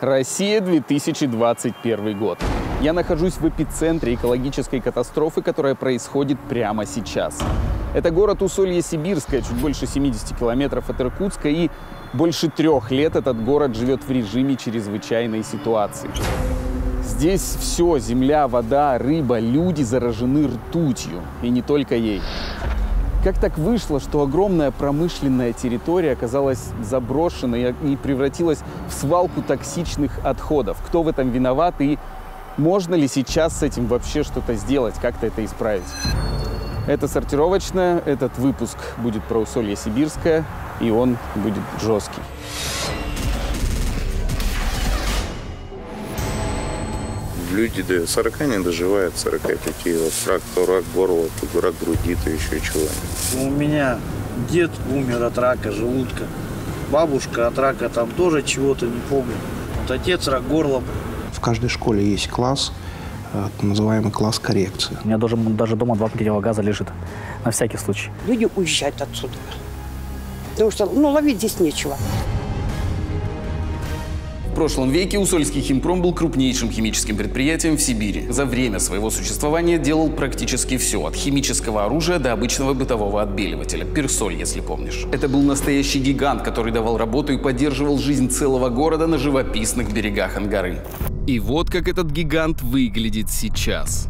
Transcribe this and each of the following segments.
Россия, 2021 год. Я нахожусь в эпицентре экологической катастрофы, которая происходит прямо сейчас. Это город Усолье-Сибирское, чуть больше 70 километров от Иркутска, и больше трех лет этот город живет в режиме чрезвычайной ситуации. Здесь все, земля, вода, рыба, люди заражены ртутью, и не только ей. Как так вышло, что огромная промышленная территория оказалась заброшенной и превратилась в свалку токсичных отходов? Кто в этом виноват и можно ли сейчас с этим вообще что-то сделать, как-то это исправить? Это сортировочная, этот выпуск будет про усолье Сибирское, и он будет жесткий. Люди до 40 не доживают, 45. Вот рак, то рак горла, то рак груди, то еще чего. У меня дед умер от рака желудка. Бабушка от рака там тоже чего-то не помню. Вот отец рак горла. В каждой школе есть класс, э, называемый класс коррекции. У меня даже, даже дома два противогаза лежит, на всякий случай. Люди уезжают отсюда. Потому что, ну, ловить здесь нечего прошлом веке Усольский химпром был крупнейшим химическим предприятием в Сибири. За время своего существования делал практически все, от химического оружия до обычного бытового отбеливателя, персоль, если помнишь. Это был настоящий гигант, который давал работу и поддерживал жизнь целого города на живописных берегах Ангары. И вот как этот гигант выглядит сейчас.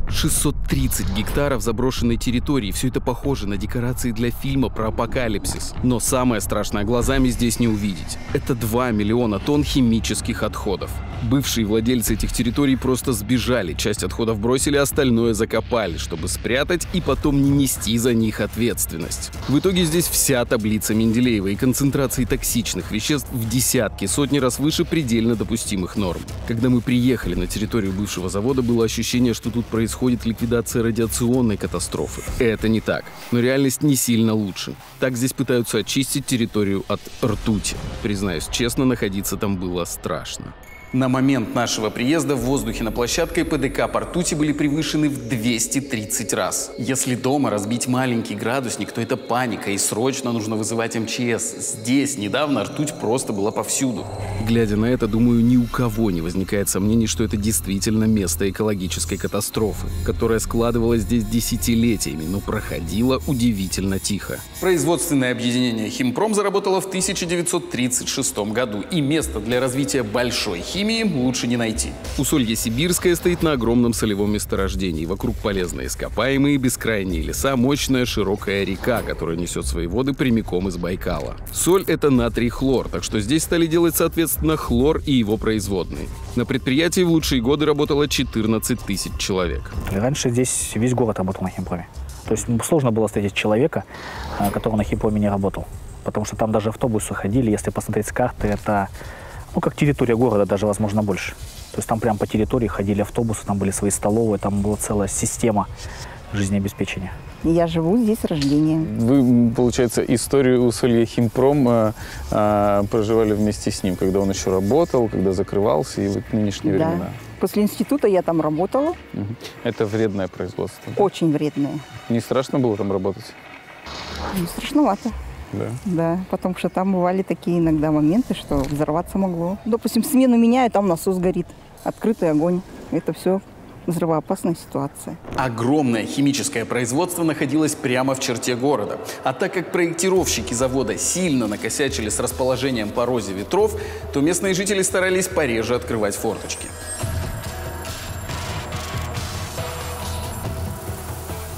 630 гектаров заброшенной территории. Все это похоже на декорации для фильма про апокалипсис. Но самое страшное глазами здесь не увидеть. Это 2 миллиона тонн химических отходов. Бывшие владельцы этих территорий просто сбежали, часть отходов бросили, остальное закопали, чтобы спрятать и потом не нести за них ответственность. В итоге здесь вся таблица Менделеева и концентрации токсичных веществ в десятки, сотни раз выше предельно допустимых норм. Когда мы приехали на территорию бывшего завода, было ощущение, что тут происходит ликвидация радиационной катастрофы. Это не так, но реальность не сильно лучше. Так здесь пытаются очистить территорию от ртути. Признаюсь честно, находиться там было страшно. На момент нашего приезда в воздухе на площадке ПДК по ртути были превышены в 230 раз. Если дома разбить маленький градусник, то это паника и срочно нужно вызывать МЧС. Здесь недавно ртуть просто была повсюду. Глядя на это, думаю, ни у кого не возникает сомнений, что это действительно место экологической катастрофы, которая складывалась здесь десятилетиями, но проходила удивительно тихо. Производственное объединение «Химпром» заработало в 1936 году, и место для развития большой химии химии лучше не найти. Усолье Сибирское стоит на огромном солевом месторождении. Вокруг полезные ископаемые, бескрайние леса, мощная широкая река, которая несет свои воды прямиком из Байкала. Соль — это натрий хлор, так что здесь стали делать, соответственно, хлор и его производные. На предприятии в лучшие годы работало 14 тысяч человек. раньше здесь весь город работал на химпроме. То есть сложно было встретить человека, э, который на химпроме не работал. Потому что там даже автобусы ходили, если посмотреть с карты, это ну, как территория города, даже, возможно, больше. То есть там прямо по территории ходили автобусы, там были свои столовые, там была целая система жизнеобеспечения. Я живу здесь с рождения. Вы, получается, историю Усолья Химпром э, э, проживали вместе с ним, когда он еще работал, когда закрывался, и вот нынешние да. времена. После института я там работала. Угу. Это вредное производство? Очень вредное. Не страшно было там работать? Не страшновато. Да. Да, потому что там бывали такие иногда моменты, что взорваться могло. Допустим, смену меняю, там насос горит, открытый огонь. Это все взрывоопасная ситуация. Огромное химическое производство находилось прямо в черте города. А так как проектировщики завода сильно накосячили с расположением по розе ветров, то местные жители старались пореже открывать форточки.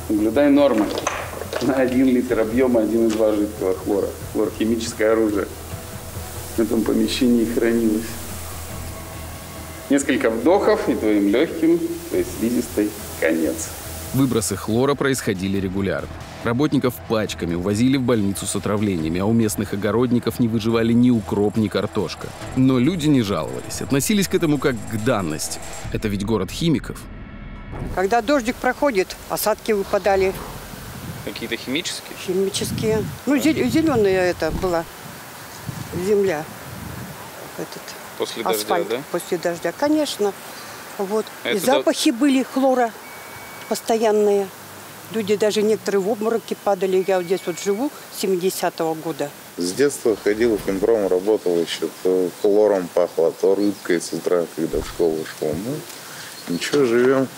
Наблюдай нормы на 1 литр объема 1,2 жидкого хлора. Хлор – химическое оружие. В этом помещении хранилось. Несколько вдохов, и твоим легким, твоей слизистой конец. Выбросы хлора происходили регулярно. Работников пачками увозили в больницу с отравлениями, а у местных огородников не выживали ни укроп, ни картошка. Но люди не жаловались, относились к этому как к данности. Это ведь город химиков. Когда дождик проходит, осадки выпадали, Какие-то химические? Химические. Ну, зеленая это была земля. Этот После асфальт. дождя, да? После дождя, конечно. Вот. Это И запахи да... были хлора постоянные. Люди даже некоторые в обмороки падали. Я вот здесь вот живу с 70-го года. С детства ходил в химпром, работал еще, то хлором пахло, то рыбкой с утра, когда в школу шел. Ну, Ничего, живем.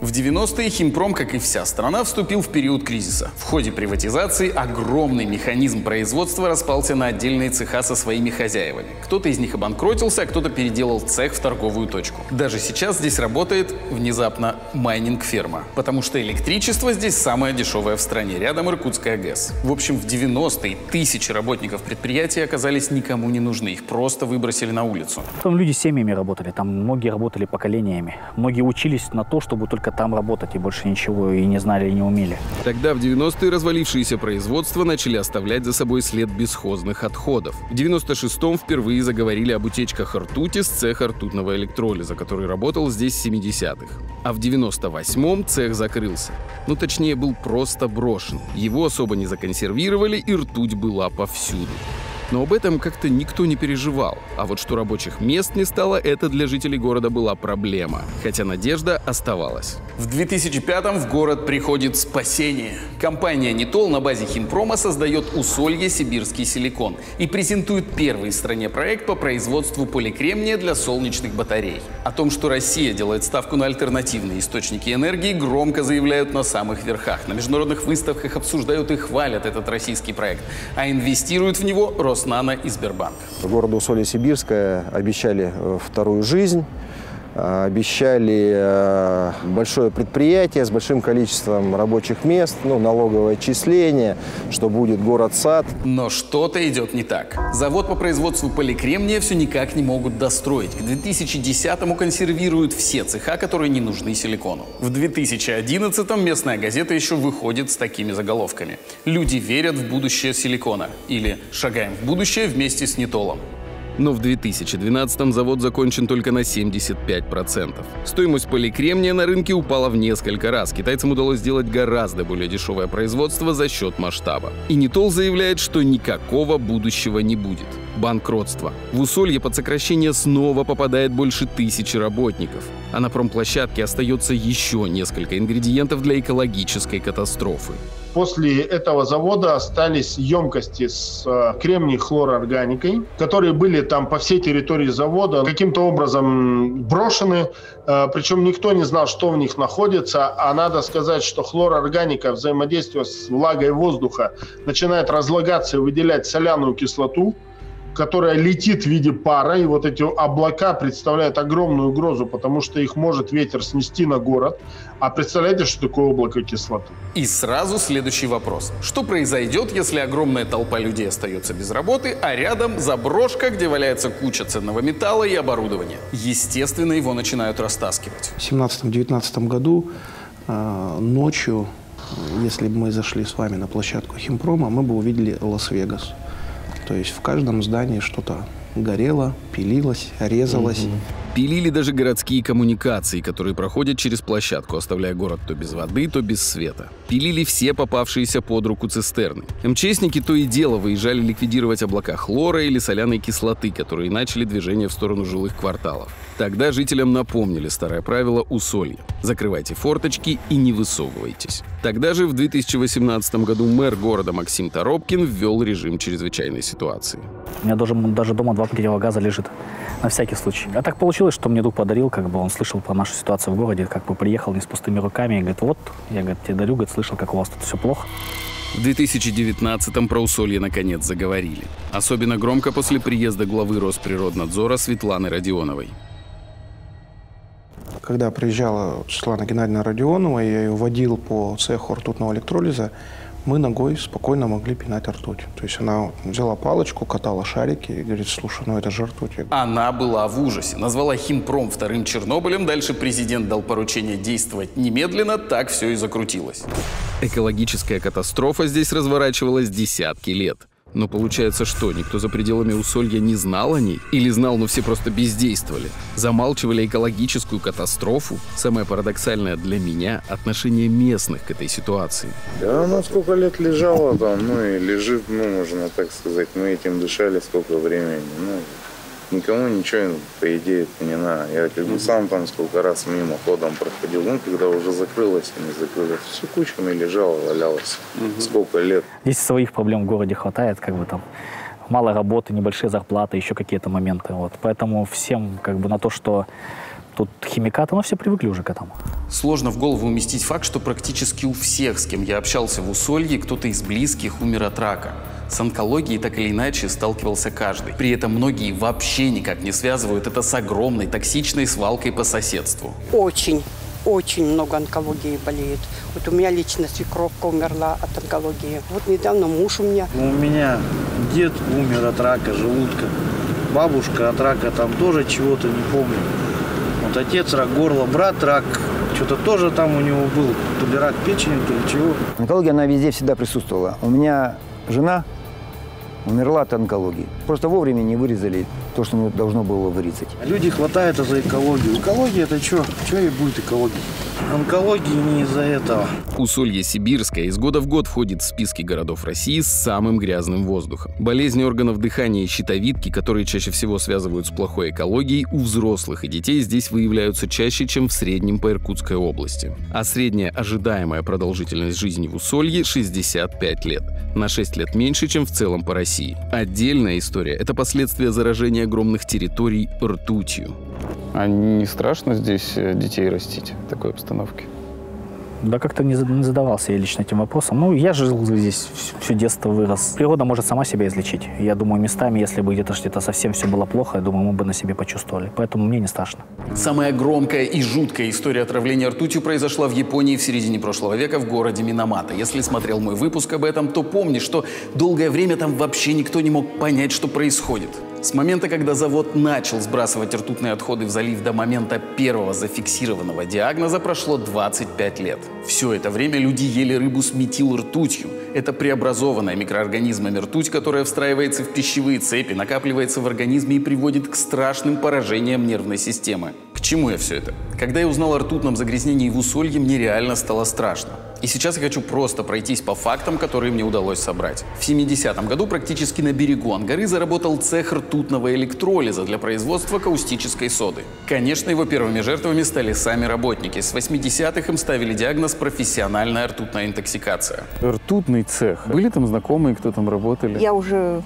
В 90-е химпром, как и вся страна, вступил в период кризиса. В ходе приватизации огромный механизм производства распался на отдельные цеха со своими хозяевами. Кто-то из них обанкротился, а кто-то переделал цех в торговую точку. Даже сейчас здесь работает внезапно майнинг-ферма, потому что электричество здесь самое дешевое в стране, рядом Иркутская ГЭС. В общем, в 90-е тысячи работников предприятия оказались никому не нужны, их просто выбросили на улицу. Там люди с семьями работали, там многие работали поколениями. Многие учились на то, чтобы только там работать и больше ничего и не знали, и не умели. Тогда в 90-е развалившиеся производства начали оставлять за собой след бесхозных отходов. В 96-м впервые заговорили об утечках ртути с цеха ртутного электролиза, который работал здесь с 70-х. А в 98-м цех закрылся. Ну, точнее, был просто брошен. Его особо не законсервировали, и ртуть была повсюду. Но об этом как-то никто не переживал. А вот что рабочих мест не стало, это для жителей города была проблема. Хотя надежда оставалась. В 2005-м в город приходит спасение. Компания «Нитол» на базе химпрома создает усолье «Сибирский силикон» и презентует первый в стране проект по производству поликремния для солнечных батарей. О том, что Россия делает ставку на альтернативные источники энергии, громко заявляют на самых верхах. На международных выставках обсуждают и хвалят этот российский проект. А инвестируют в него Роснано и Сбербанк. Городу Усолье-Сибирское обещали э, вторую жизнь. Э, Обещали э, большое предприятие с большим количеством рабочих мест, ну, налоговое отчисление, что будет город-сад. Но что-то идет не так. Завод по производству поликремния все никак не могут достроить. К 2010-му консервируют все цеха, которые не нужны силикону. В 2011-м местная газета еще выходит с такими заголовками. «Люди верят в будущее силикона» или «Шагаем в будущее вместе с Нитолом». Но в 2012-м завод закончен только на 75%. Стоимость поликремния на рынке упала в несколько раз. Китайцам удалось сделать гораздо более дешевое производство за счет масштаба. И Нитол заявляет, что никакого будущего не будет. Банкротство. В Усолье под сокращение снова попадает больше тысячи работников. А на промплощадке остается еще несколько ингредиентов для экологической катастрофы. После этого завода остались емкости с э, кремний хлорорганикой, которые были там по всей территории завода каким-то образом брошены, э, причем никто не знал, что в них находится, а надо сказать, что хлорорганика, взаимодействуя с влагой воздуха, начинает разлагаться и выделять соляную кислоту, которая летит в виде пара, и вот эти облака представляют огромную угрозу, потому что их может ветер снести на город. А представляете, что такое облако кислоты? И сразу следующий вопрос. Что произойдет, если огромная толпа людей остается без работы, а рядом заброшка, где валяется куча ценного металла и оборудования? Естественно, его начинают растаскивать. В 2017-2019 году э, ночью, если бы мы зашли с вами на площадку Химпрома, мы бы увидели Лас-Вегас. То есть в каждом здании что-то горело, пилилось, резалось. Пилили даже городские коммуникации, которые проходят через площадку, оставляя город то без воды, то без света. Пилили все попавшиеся под руку цистерны. МЧСники то и дело выезжали ликвидировать облака хлора или соляной кислоты, которые начали движение в сторону жилых кварталов. Тогда жителям напомнили старое правило усолья. Закрывайте форточки и не высовывайтесь. Тогда же в 2018 году мэр города Максим Торопкин ввел режим чрезвычайной ситуации. У меня даже, даже дома два противогаза лежит. На всякий случай. А так получилось, что мне друг подарил, как бы он слышал про нашу ситуацию в городе, как бы приехал не с пустыми руками и говорит, вот, я говорит, тебе дарю, говорит, слышал, как у вас тут все плохо. В 2019-м про усолье наконец заговорили. Особенно громко после приезда главы Росприроднадзора Светланы Родионовой. Когда приезжала Светлана Геннадьевна Родионова, я ее водил по цеху ртутного электролиза, мы ногой спокойно могли пинать ртуть. То есть она взяла палочку, катала шарики и говорит, слушай, ну это же ртуть. Она была в ужасе. Назвала Химпром вторым Чернобылем. Дальше президент дал поручение действовать немедленно. Так все и закрутилось. Экологическая катастрофа здесь разворачивалась десятки лет. Но получается что, никто за пределами Усолья не знал о ней? Или знал, но все просто бездействовали? Замалчивали экологическую катастрофу? Самое парадоксальное для меня – отношение местных к этой ситуации. Да, она сколько лет лежала там, ну и лежит, ну, можно так сказать. Мы этим дышали сколько времени. Ну, никому ничего, по идее, это не надо. Я как бы сам там сколько раз мимоходом проходил, ну, когда уже закрылось, и не закрылось, все кучками лежало, валялось. Сколько лет. Здесь своих проблем в городе хватает, как бы там мало работы, небольшие зарплаты, еще какие-то моменты. Вот. Поэтому всем как бы на то, что тут химикаты, ну все привыкли уже к этому. Сложно в голову уместить факт, что практически у всех, с кем я общался в Усолье, кто-то из близких умер от рака. С онкологией так или иначе сталкивался каждый. При этом многие вообще никак не связывают это с огромной токсичной свалкой по соседству. Очень, очень много онкологии болеет. Вот у меня лично свекровка умерла от онкологии. Вот недавно муж у меня. У меня дед умер от рака желудка. Бабушка от рака там тоже чего-то не помню. Вот отец рак горла, брат рак, что-то тоже там у него был, то ли рак печени, то ли чего. Онкология, она везде всегда присутствовала. У меня жена умерла от онкологии. Просто вовремя не вырезали то, что должно было вырезать. Люди хватаются за экологию. Экология это что? Что и будет экология? Онкологии не из-за этого. Усолье Сибирское из года в год входит в списки городов России с самым грязным воздухом. Болезни органов дыхания и щитовидки, которые чаще всего связывают с плохой экологией, у взрослых и детей здесь выявляются чаще, чем в среднем по Иркутской области. А средняя ожидаемая продолжительность жизни в Усолье 65 лет. На 6 лет меньше, чем в целом по России. Отдельная история – это последствия заражения огромных территорий ртутью. А не страшно здесь э, детей растить в такой обстановке? Да как-то не задавался я лично этим вопросом. Ну, я жил здесь все детство вырос. Природа может сама себя излечить. Я думаю, местами, если бы где-то что-то совсем все было плохо, я думаю, мы бы на себе почувствовали. Поэтому мне не страшно. Самая громкая и жуткая история отравления ртутью произошла в Японии в середине прошлого века в городе Минамата. Если смотрел мой выпуск об этом, то помни, что долгое время там вообще никто не мог понять, что происходит. С момента, когда завод начал сбрасывать ртутные отходы в залив до момента первого зафиксированного диагноза прошло 25 лет. Все это время люди ели рыбу с метилртутью. Это преобразованная микроорганизмами ртуть, которая встраивается в пищевые цепи, накапливается в организме и приводит к страшным поражениям нервной системы. К чему я все это? Когда я узнал о ртутном загрязнении в Усолье, мне реально стало страшно. И сейчас я хочу просто пройтись по фактам, которые мне удалось собрать. В 70-м году практически на берегу Ангары заработал цех ртутного электролиза для производства каустической соды. Конечно, его первыми жертвами стали сами работники. С 80-х им ставили диагноз профессиональная ртутная интоксикация. Ртутный цех. Были там знакомые, кто там работали? Я уже,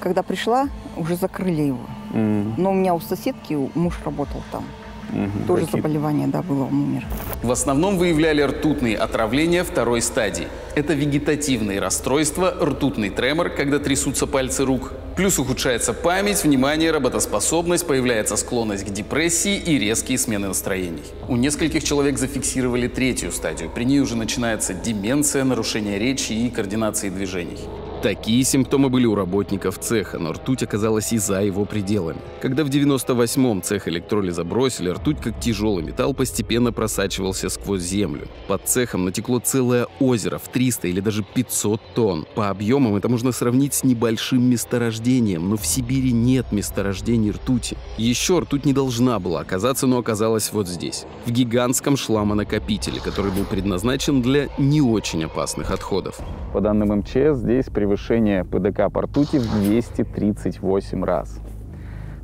когда пришла, уже закрыли его. Mm. Но у меня у соседки муж работал там. Угу, Тоже какие? заболевание, да, было, он умер. В основном выявляли ртутные отравления второй стадии. Это вегетативные расстройства, ртутный тремор, когда трясутся пальцы рук. Плюс ухудшается память, внимание, работоспособность, появляется склонность к депрессии и резкие смены настроений. У нескольких человек зафиксировали третью стадию. При ней уже начинается деменция, нарушение речи и координации движений. Такие симптомы были у работников цеха, но ртуть оказалась и за его пределами. Когда в 98-м цех электролиза бросили, ртуть как тяжелый металл постепенно просачивался сквозь землю. Под цехом натекло целое озеро в 300 или даже 500 тонн. По объемам это можно сравнить с небольшим месторождением, но в Сибири нет месторождений ртути. Еще ртуть не должна была оказаться, но оказалась вот здесь, в гигантском шламонакопителе, который был предназначен для не очень опасных отходов. По данным МЧС, здесь превышение ПДК по ртути в 238 раз.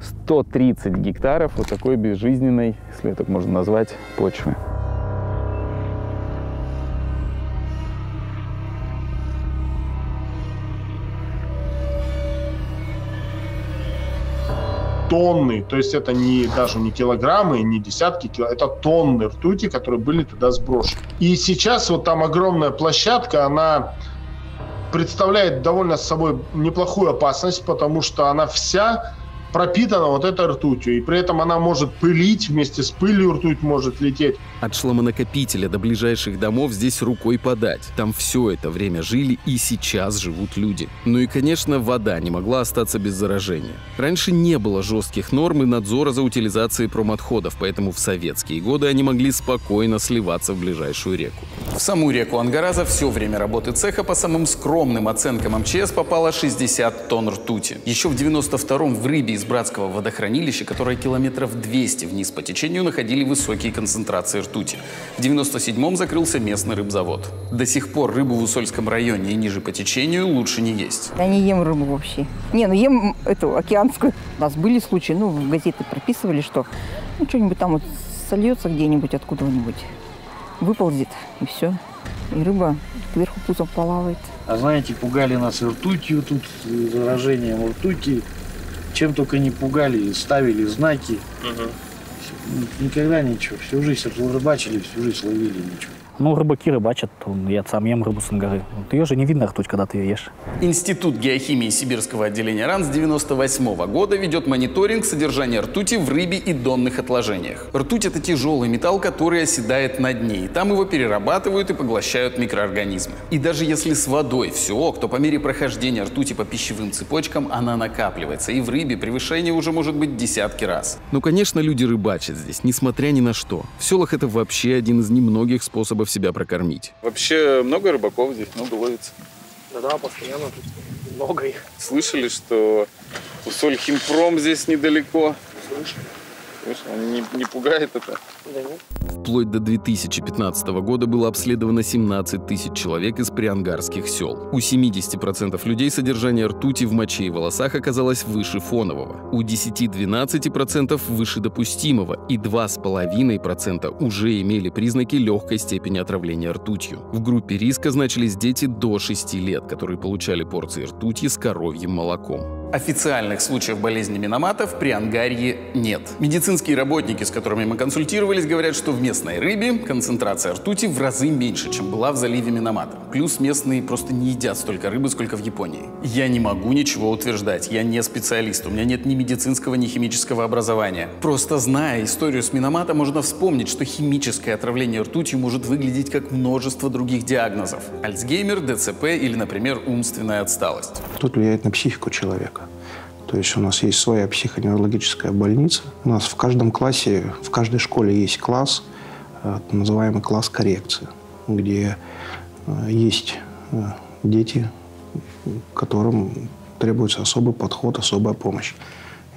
130 гектаров вот такой безжизненной, если это можно назвать, почвы. тонны, то есть это не даже не килограммы, не десятки кило, это тонны ртути, которые были туда сброшены. И сейчас вот там огромная площадка, она представляет довольно собой неплохую опасность, потому что она вся пропитана вот этой ртутью, и при этом она может пылить, вместе с пылью ртуть может лететь. От шламонакопителя до ближайших домов здесь рукой подать. Там все это время жили и сейчас живут люди. Ну и, конечно, вода не могла остаться без заражения. Раньше не было жестких норм и надзора за утилизацией промотходов, поэтому в советские годы они могли спокойно сливаться в ближайшую реку. В саму реку Ангараза все время работы цеха по самым скромным оценкам МЧС попало 60 тонн ртути. Еще в 92-м в рыбе из братского водохранилища, которое километров 200 вниз по течению, находили высокие концентрации ртути. В 97-м закрылся местный рыбзавод. До сих пор рыбу в Усольском районе и ниже по течению лучше не есть. Я не ем рыбу вообще. Не, ну ем эту океанскую. У нас были случаи, ну, в газеты прописывали, что ну, что-нибудь там вот сольется где-нибудь откуда-нибудь, выползет, и все. И рыба кверху пузом плавает. А знаете, пугали нас ртутью тут, заражением ртути. Чем только не пугали, ставили знаки. Никогда ничего. Всю жизнь рыбачили, всю жизнь ловили ничего. Ну, рыбаки рыбачат, он- я сам ем рыбу с ангары. Вот ее же не видно ртуть, когда ты ее ешь. Институт геохимии Сибирского отделения РАН с 98 года ведет мониторинг содержания ртути в рыбе и донных отложениях. Ртуть – это тяжелый металл, который оседает на дне, и там его перерабатывают и поглощают микроорганизмы. И даже если с водой все ок, то по мере прохождения ртути по пищевым цепочкам она накапливается, и в рыбе превышение уже может быть десятки раз. Ну, конечно, люди рыбачат здесь, несмотря ни на что. В селах это вообще один из немногих способов себя прокормить. Вообще много рыбаков здесь, много ловится. Да, постоянно тут много их. Слышали, что Усоль Химпром здесь недалеко? Слышь? Не, не пугает это? Да нет. Вплоть до 2015 года было обследовано 17 тысяч человек из приангарских сел. У 70% людей содержание ртути в моче и волосах оказалось выше фонового. У 10-12% выше допустимого. И 2,5% уже имели признаки легкой степени отравления ртутью. В группе риска значились дети до 6 лет, которые получали порции ртути с коровьим молоком. Официальных случаев болезни Миномата в Приангарье нет. Медицинские работники, с которыми мы консультировались, говорят, что в местной рыбе концентрация ртути в разы меньше, чем была в заливе Миномата. Плюс местные просто не едят столько рыбы, сколько в Японии. Я не могу ничего утверждать, я не специалист, у меня нет ни медицинского, ни химического образования. Просто зная историю с Миномата, можно вспомнить, что химическое отравление ртутью может выглядеть как множество других диагнозов. Альцгеймер, ДЦП или, например, умственная отсталость. Тут влияет на психику человека. То есть у нас есть своя психоневрологическая больница. У нас в каждом классе, в каждой школе есть класс, э, называемый класс коррекции, где э, есть э, дети, которым требуется особый подход, особая помощь.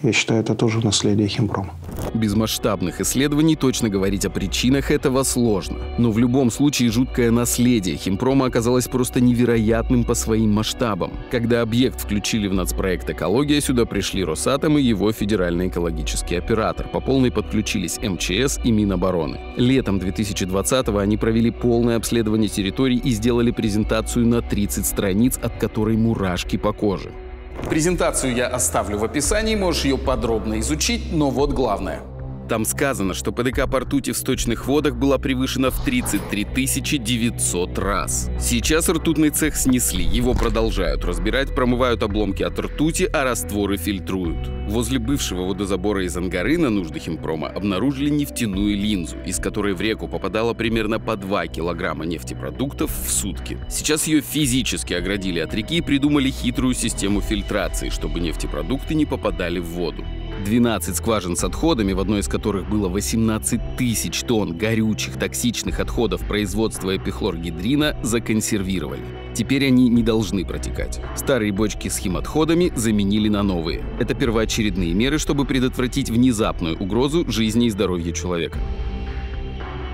Я считаю, это тоже наследие химпрома. Без масштабных исследований точно говорить о причинах этого сложно. Но в любом случае жуткое наследие химпрома оказалось просто невероятным по своим масштабам. Когда объект включили в нацпроект «Экология», сюда пришли Росатом и его федеральный экологический оператор. По полной подключились МЧС и Минобороны. Летом 2020-го они провели полное обследование территорий и сделали презентацию на 30 страниц, от которой мурашки по коже. Презентацию я оставлю в описании, можешь ее подробно изучить, но вот главное. Там сказано, что ПДК по ртути в сточных водах была превышена в 33 900 раз. Сейчас ртутный цех снесли, его продолжают разбирать, промывают обломки от ртути, а растворы фильтруют. Возле бывшего водозабора из Ангары на нужды химпрома обнаружили нефтяную линзу, из которой в реку попадало примерно по 2 килограмма нефтепродуктов в сутки. Сейчас ее физически оградили от реки и придумали хитрую систему фильтрации, чтобы нефтепродукты не попадали в воду. 12 скважин с отходами, в одной из которых было 18 тысяч тонн горючих токсичных отходов производства эпихлоргидрина, законсервировали. Теперь они не должны протекать. Старые бочки с химотходами заменили на новые. Это первоочередные меры, чтобы предотвратить внезапную угрозу жизни и здоровью человека.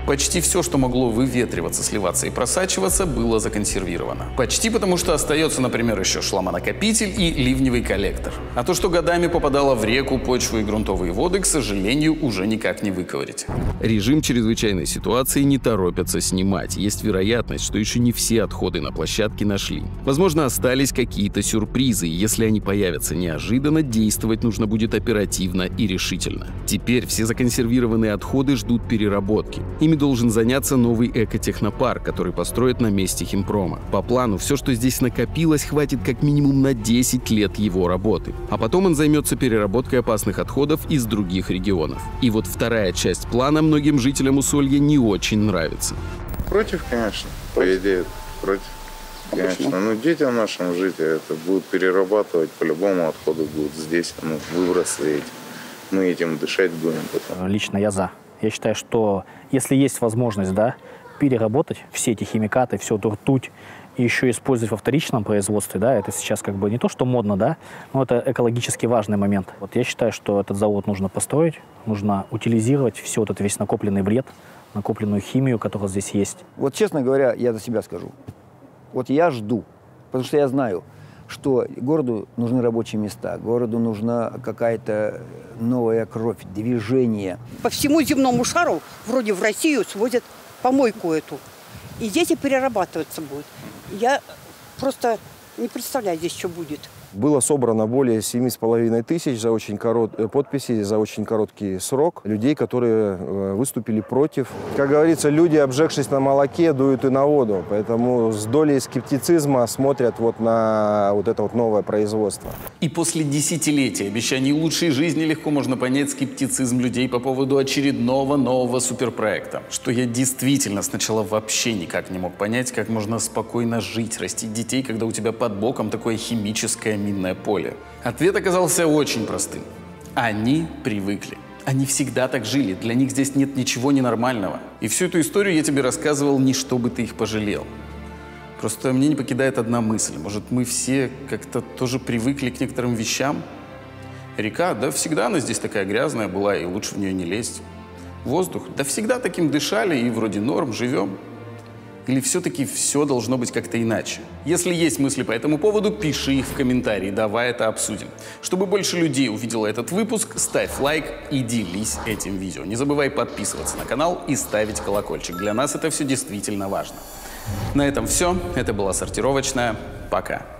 Почти все, что могло выветриваться, сливаться и просачиваться, было законсервировано. Почти потому, что остается, например, еще шламонакопитель и ливневый коллектор. А то, что годами попадало в реку, почву и грунтовые воды, к сожалению, уже никак не выковырить. Режим чрезвычайной ситуации не торопятся снимать. Есть вероятность, что еще не все отходы на площадке нашли. Возможно, остались какие-то сюрпризы, если они появятся неожиданно, действовать нужно будет оперативно и решительно. Теперь все законсервированные отходы ждут переработки. Ими должен заняться новый экотехнопарк, который построят на месте химпрома. По плану, все, что здесь накопилось, хватит как минимум на 10 лет его работы. А потом он займется переработкой опасных отходов из других регионов. И вот вторая часть плана многим жителям Усолья не очень нравится. Против, конечно, по идее, против. Конечно, ну детям нашим жить, это будут перерабатывать, по-любому отходы будут здесь, ну, выбросы эти. Мы этим дышать будем потом. Лично я за. Я считаю, что если есть возможность, да, переработать все эти химикаты, всю эту ртуть, и еще использовать во вторичном производстве, да, это сейчас как бы не то, что модно, да, но это экологически важный момент. Вот я считаю, что этот завод нужно построить, нужно утилизировать все вот этот весь накопленный вред, накопленную химию, которая здесь есть. Вот честно говоря, я за себя скажу. Вот я жду, потому что я знаю, что городу нужны рабочие места, городу нужна какая-то новая кровь, движение. По всему земному шару, вроде в Россию, свозят помойку эту. И здесь и перерабатываться будет. Я просто не представляю здесь, что будет. Было собрано более 7,5 тысяч за очень корот... э, подписей за очень короткий срок людей, которые э, выступили против. Как говорится, люди, обжегшись на молоке, дуют и на воду. Поэтому с долей скептицизма смотрят вот на вот это вот новое производство. И после десятилетий обещаний лучшей жизни легко можно понять скептицизм людей по поводу очередного нового суперпроекта. Что я действительно сначала вообще никак не мог понять, как можно спокойно жить, растить детей, когда у тебя под боком такое химическое минное поле. Ответ оказался очень простым. Они привыкли. Они всегда так жили, для них здесь нет ничего ненормального. И всю эту историю я тебе рассказывал не чтобы ты их пожалел. Просто мне не покидает одна мысль. Может, мы все как-то тоже привыкли к некоторым вещам? Река, да всегда она здесь такая грязная была, и лучше в нее не лезть. Воздух, да всегда таким дышали, и вроде норм, живем. Или все-таки все должно быть как-то иначе? Если есть мысли по этому поводу, пиши их в комментарии, давай это обсудим. Чтобы больше людей увидело этот выпуск, ставь лайк и делись этим видео. Не забывай подписываться на канал и ставить колокольчик. Для нас это все действительно важно. На этом все. Это была сортировочная. Пока.